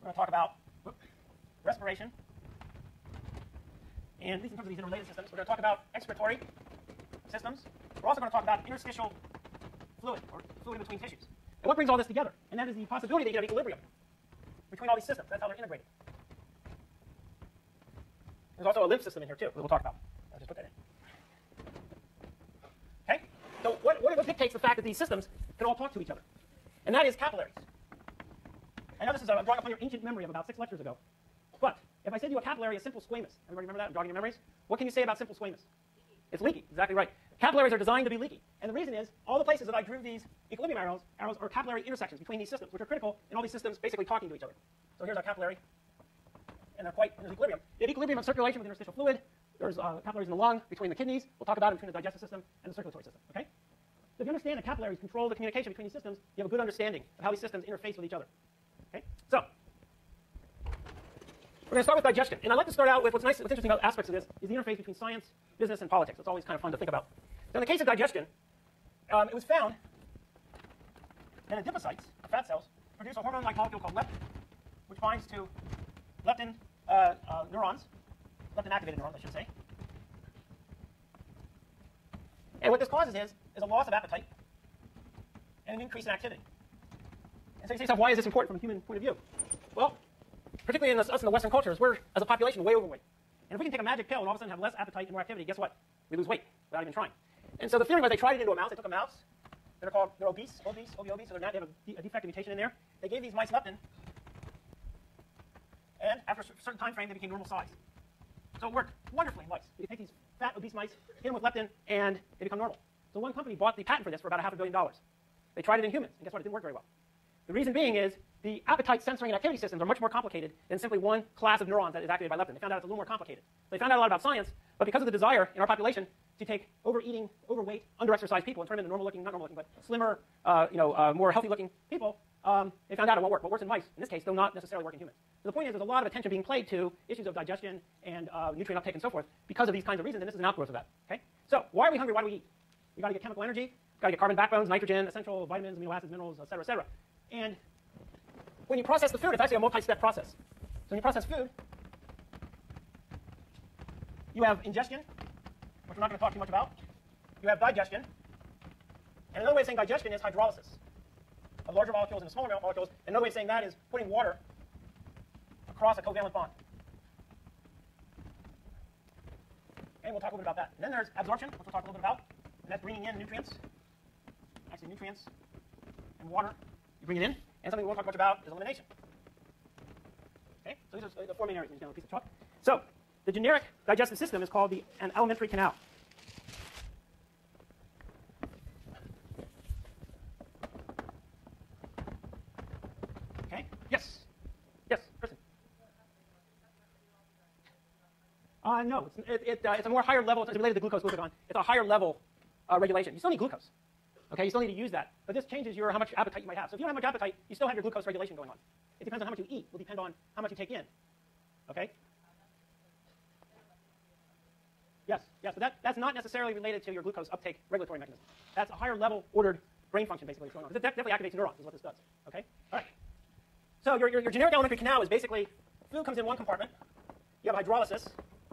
we're going to talk about whoop, respiration. And these in terms of these interrelated systems, we're going to talk about excretory systems. We're also going to talk about interstitial fluid, or fluid in between tissues. And what brings all this together? And that is the possibility that you get equilibrium between all these systems. That's how they're integrated. There's also a lymph system in here, too, that we'll talk about. I'll just put that in. Okay? So what, what, what dictates the fact that these systems can all talk to each other? And that is capillaries. I know this is a, I'm drawing upon your ancient memory of about six lectures ago. But if I said you a capillary is simple squamous, everybody remember that? I'm jogging your memories? What can you say about simple squamous? It's leaky, exactly right. Capillaries are designed to be leaky. And the reason is, all the places that I drew these equilibrium arrows, arrows are capillary intersections between these systems, which are critical in all these systems basically talking to each other. So here's our capillary, and they're quite, there's equilibrium. They have equilibrium of circulation with interstitial fluid. There's uh, capillaries in the lung, between the kidneys. We'll talk about it between the digestive system and the circulatory system, okay? So if you understand that capillaries control the communication between these systems, you have a good understanding of how these systems interface with each other, okay? So, we're going to start with digestion. And I'd like to start out with what's nice, what's interesting about aspects of this is the interface between science, business, and politics. It's always kind of fun to think about. So in the case of digestion, um, it was found that adipocytes, fat cells, produce a hormone-like molecule called leptin, which binds to leptin uh, uh, neurons, leptin-activated neurons, I should say. And what this causes is, is a loss of appetite and an increase in activity. So you say, so why is this important from a human point of view? Well, particularly in us, in the Western cultures, we're, as a population, way overweight. And if we can take a magic pill and all of a sudden have less appetite and more activity, guess what? We lose weight without even trying. And so the theory was they tried it into a mouse. They took a mouse. They're called, they're obese, obese, obese, obese, so they're not, they have a, a defective mutation in there. They gave these mice leptin. And after a certain time frame, they became normal size. So it worked wonderfully in mice. You take these fat, obese mice, hit them with leptin, and they become normal. So one company bought the patent for this for about a half a billion dollars. They tried it in humans, and guess what? It didn't work very well. The reason being is the appetite censoring and activity systems are much more complicated than simply one class of neurons that is activated by leptin. They found out it's a little more complicated. They found out a lot about science, but because of the desire in our population to take overeating, overweight, underexercised people and turn them into normal-looking, not normal-looking, but slimmer, uh, you know, uh, more healthy-looking people, um, they found out it won't work. What works in mice, in this case, do not necessarily work in humans. So the point is there's a lot of attention being played to issues of digestion and uh, nutrient uptake and so forth because of these kinds of reasons, and this is an outgrowth of that. Okay? So why are we hungry? Why do we eat? We got to get chemical energy, got to get carbon backbones, nitrogen, essential vitamins, amino acids, minerals, et cetera, et cetera. And when you process the food, it's actually a multi-step process. So when you process food, you have ingestion, which we're not going to talk too much about. You have digestion. And another way of saying digestion is hydrolysis of larger molecules into smaller molecules. And another way of saying that is putting water across a covalent bond. And we'll talk a little bit about that. And then there's absorption, which we'll talk a little bit about. And that's bringing in nutrients, actually nutrients and water. You bring it in. And something we won't talk much about is elimination. Okay? So these are the four main areas. Just a piece of chalk. So the generic digestive system is called the, an alimentary canal. Okay? Yes. Yes, Kristen. Uh, no, it's, it, it, uh, it's a more higher level. It's related to glucose, glucagon. It's a higher level uh, regulation. You still need glucose. Okay, you still need to use that. But this changes your how much appetite you might have. So if you don't have much appetite, you still have your glucose regulation going on. It depends on how much you eat. Will depend on how much you take in. Okay? Yes, yes, but that, that's not necessarily related to your glucose uptake regulatory mechanism. That's a higher level ordered brain function basically that's going on. It definitely activates neurons is what this does. Okay? All right. So your, your, your generic alimentary canal is basically food comes in one compartment. You have hydrolysis,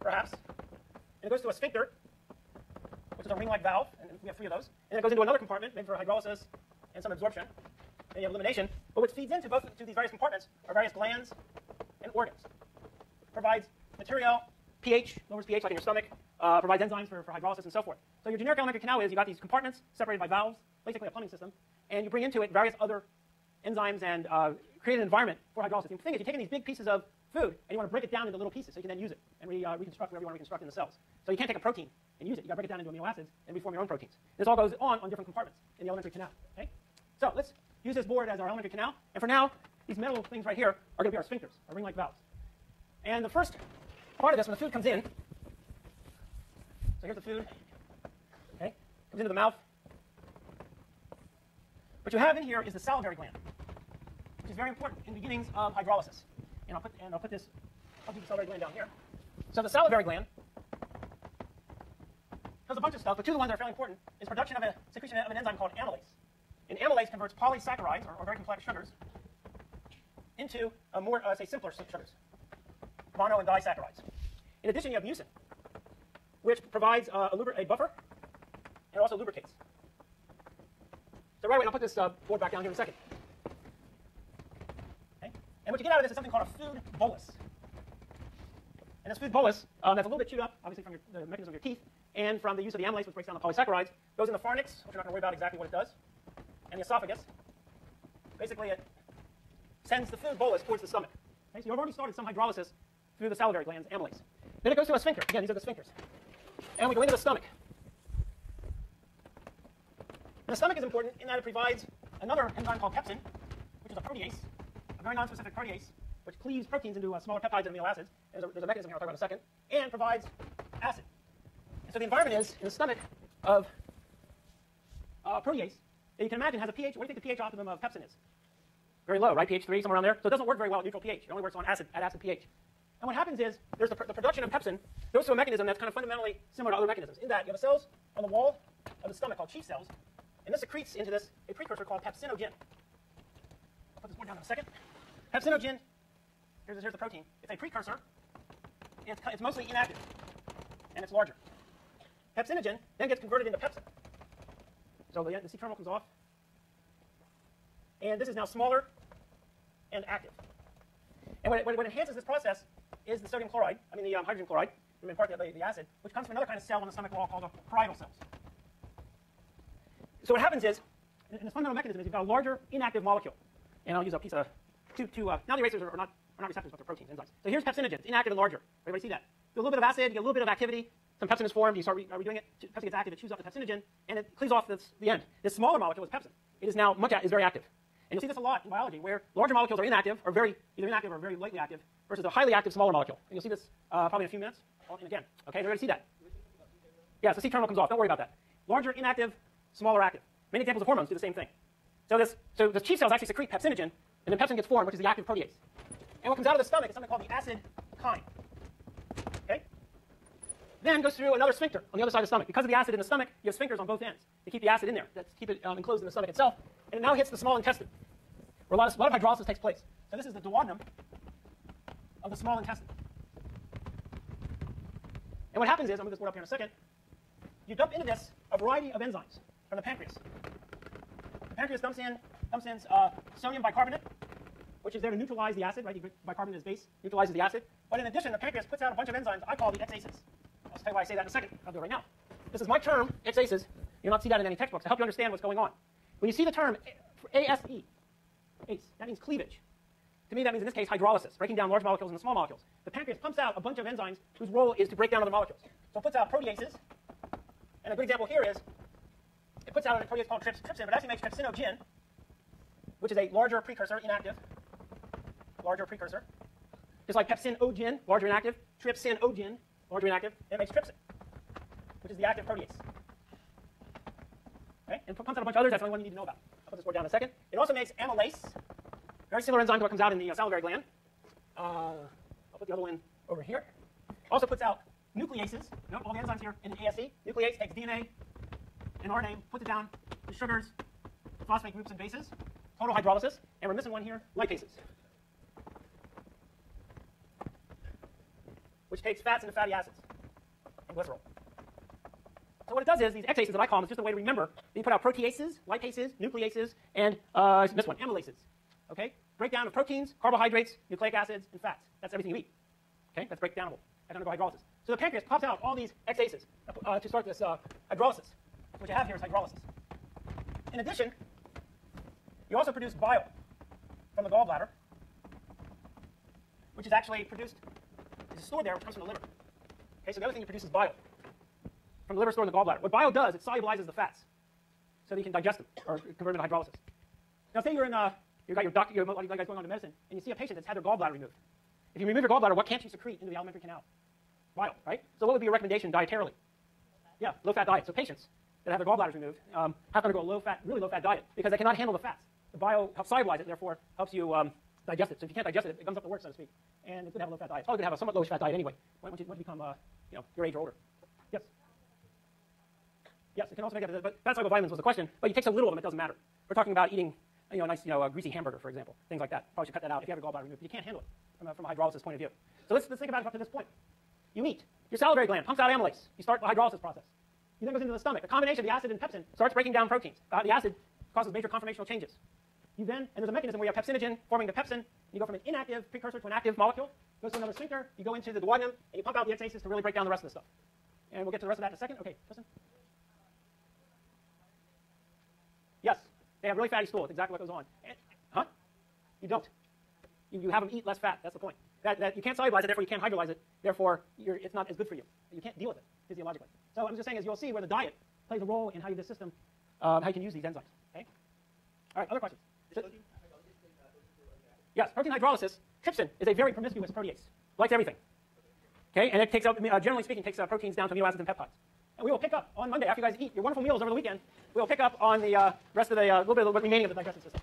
perhaps, and it goes to a sphincter, which is a ring-like valve, and we have three of those. And then it goes into another compartment, maybe for hydrolysis and some absorption. Then you have elimination. But what feeds into both to these various compartments are various glands and organs. Provides material, pH, lowers pH like in your stomach, uh, provides enzymes for, for hydrolysis and so forth. So your generic alimentary canal is you've got these compartments separated by valves, basically a plumbing system, and you bring into it various other enzymes and uh, create an environment for hydrolysis. The thing is, you're taking these big pieces of food and you want to break it down into little pieces so you can then use it and re, uh, reconstruct whatever you want to reconstruct in the cells. So you can't take a protein and use it. You got to break it down into amino acids and reform your own proteins. This all goes on on different compartments in the alimentary canal. Okay? So let's use this board as our alimentary canal. And for now, these metal things right here are to be our sphincters, our ring-like valves. And the first part of this, when the food comes in, so here's the food, okay, comes into the mouth. What you have in here is the salivary gland, which is very important in the beginnings of hydrolysis. And I'll put, and I'll put this, I'll do the salivary gland down here. So the salivary gland does a bunch of stuff, but two of the ones that are fairly important is production of a secretion of an enzyme called amylase. And amylase converts polysaccharides, or, or very complex sugars, into a more, uh, say, simpler sugars, mono and disaccharides. In addition, you have mucin, which provides uh, a, a, buffer and also lubricates. So right away, I'll put this uh, board back down here in a second. Okay? And what you get out of this is something called a food bolus. And this food bolus, um, that's a little bit chewed up, obviously from your, the mechanism of your teeth, and from the use of the amylase, which breaks down the polysaccharides, goes in the pharynx, which we're not going to worry about exactly what it does, and the esophagus. Basically, it sends the food bolus towards the stomach. Okay, so you've already started some hydrolysis through the salivary glands, amylase. Then it goes to a sphincter. Again, these are the sphincters. And we go into the stomach. And the stomach is important in that it provides another enzyme called pepsin, which is a protease, a very nonspecific protease, which cleaves proteins into uh, smaller peptides and amino acids. There's a, there's a mechanism here I'll talk about in a second, and provides acid. And so the environment is in the stomach of uh, protease that you can imagine has a pH. What do you think the pH optimum of pepsin is? Very low, right? pH 3, somewhere around there. So it doesn't work very well at neutral pH. It only works on acid at acid pH. And what happens is there's the, pr the production of pepsin goes to a mechanism that's kind of fundamentally similar to other mechanisms. In that you have cells on the wall of the stomach called chief cells, and this secretes into this a precursor called pepsinogen. I'll put this board down in a second. Pepsinogen, here's, here's the protein. It's a precursor. It's, it's mostly inactive, and it's larger. Pepsinogen then gets converted into pepsin. So the, the C terminal comes off. And this is now smaller and active. And what, what, enhances this process is the sodium chloride, I mean the um, hydrogen chloride, in part the, the, acid, which comes from another kind of cell in the stomach wall called the parietal cells. So what happens is, and this fundamental mechanism is you've got a larger inactive molecule. And I'll use a piece of, two, two uh, now the erasers are, are, not, are not receptors, but they're proteins, enzymes. So here's pepsinogen, inactive and larger. Everybody see that? Do a little bit of acid, you get a little bit of activity, some pepsin is formed, you start re redoing it, pepsin gets active, it chews up the pepsinogen, and it cleaves off this, the end. This smaller molecule is pepsin. It is now much, is very active. And you'll see this a lot in biology, where larger molecules are inactive, or very, either inactive or very lightly active, versus a highly active smaller molecule. And you'll see this uh, probably in a few minutes. And again, okay, you're going to see that? Yeah, so C terminal comes off. Don't worry about that. Larger inactive, smaller active. Many examples of hormones do the same thing. So this, so the chief cells actually secrete pepsinogen, and then pepsin gets formed, which is the active protease. And what comes out of the stomach is something called the acid chyme. Then goes through another sphincter on the other side of the stomach. Because of the acid in the stomach, you have sphincters on both ends to keep the acid in there, to keep it um, enclosed in the stomach itself. And it now hits the small intestine, where a lot, of, a lot of hydrolysis takes place. So this is the duodenum of the small intestine. And what happens is, I'm going to board up here in a second, you dump into this a variety of enzymes from the pancreas. The pancreas dumps in, dumps in uh, sodium bicarbonate, which is there to neutralize the acid, right? The bicarbonate is base, neutralizes the acid. But in addition, the pancreas puts out a bunch of enzymes I call the X-aces. I'll tell you why I say that in a second. I'll do it right now. This is my term, X-aces. You'll not see that in any textbooks. To help you understand what's going on. When you see the term eh, ASE, ACE, that means cleavage. To me, that means in this case hydrolysis, breaking down large molecules into small molecules. The pancreas pumps out a bunch of enzymes whose role is to break down other molecules. So it puts out proteases, and a good example here is it puts out a protease called trypsin, but actually makes trypsinogen, which is a larger precursor, inactive, larger precursor. Just like pepsinogen, larger inactive, trypsinogen, inactive, and it makes trypsin, which is the active protease. Okay? And pumps out a bunch of others, that's the only one you need to know about. I'll put this word down in a second. It also makes amylase, very similar enzyme to what comes out in the uh, salivary gland. Uh, I'll put the other one over here. Also puts out nucleases. Note all the enzymes here in the ASE. Nuclease takes DNA and RNA, puts it down to sugars, phosphate groups, and bases. Total hydrolysis. And we're missing one here, lipases. Which takes fats into fatty acids and glycerol. So what it does is, these X-aces that I call them is just a way to remember you put out proteases, lipases, nucleases, and uh, this one, amylases. Okay? Breakdown of proteins, carbohydrates, nucleic acids, and fats. That's everything you eat. Okay? That's breakdownable. That's undergo hydrolysis. So the pancreas pops out all these X-aces uh, to start this uh, hydrolysis. What you have here is hydrolysis. In addition, you also produce bile from the gallbladder, which is actually produced, is stored there, which comes from the liver. Okay, so the other thing you produce is bile from the liver stored in the gallbladder. What bile does, it solubilizes the fats so that you can digest them or convert them to hydrolysis. Now, say you're in, uh, you've got your doctor, you guys going on to medicine, and you see a patient that's had their gallbladder removed. If you remove your gallbladder, what can't you secrete into the alimentary canal? Bile, right? So what would be your recommendation dietarily? Yeah, low-fat diet. So patients that have their gallbladders removed um, have to undergo a low-fat, really low-fat diet because they cannot handle the fats. The bile helps solubilize it, therefore helps you um, digest it. So if you can't digest it, it comes up to work, so to speak. And it's good to have a low-fat diet. It's probably good to have a somewhat low-fat diet anyway once you, once you become, uh, you know, your age or older. Yes? Yes, it can also make it, but fat soluble vitamins was the question, but you take so little of them, it doesn't matter. We're talking about eating you know, a nice, you know, a greasy hamburger, for example, things like that. Probably should cut that out if you have a gallbladder removed. You can't handle it from a, from a hydrolysis point of view. So let's, let's think about it up to this point. You eat. Your salivary gland pumps out amylase. You start the hydrolysis process. You then goes into the stomach. The combination of the acid and pepsin starts breaking down proteins. Uh, the acid causes major conformational changes. You then, and there's a mechanism where you have pepsinogen forming the pepsin. You go from an inactive precursor to an active molecule. Goes to another sphincter. You go into the duodenum, and you pump out the exases to really break down the rest of the stuff. And we'll get to the rest of that in a second. Okay, listen. Yes, they have really fatty stool. Exactly what goes on. And, huh? You don't. You, you have them eat less fat. That's the point. That, that you can't solubilize it, therefore you can't hydrolyze it. Therefore, it's not as good for you. You can't deal with it physiologically. So I'm just saying is you'll see where the diet plays a role in how you the system, um, how you can use these enzymes. Okay. All right. Other questions? Yes, protein hydrolysis. Trypsin is a very promiscuous protease. Likes everything. Okay, and it takes, out, uh, generally speaking, takes uh, proteins down to amino acids and peptides. And we will pick up on Monday after you guys eat your wonderful meals over the weekend. We will pick up on the uh, rest of the uh, little bit of the remaining of the digestive system.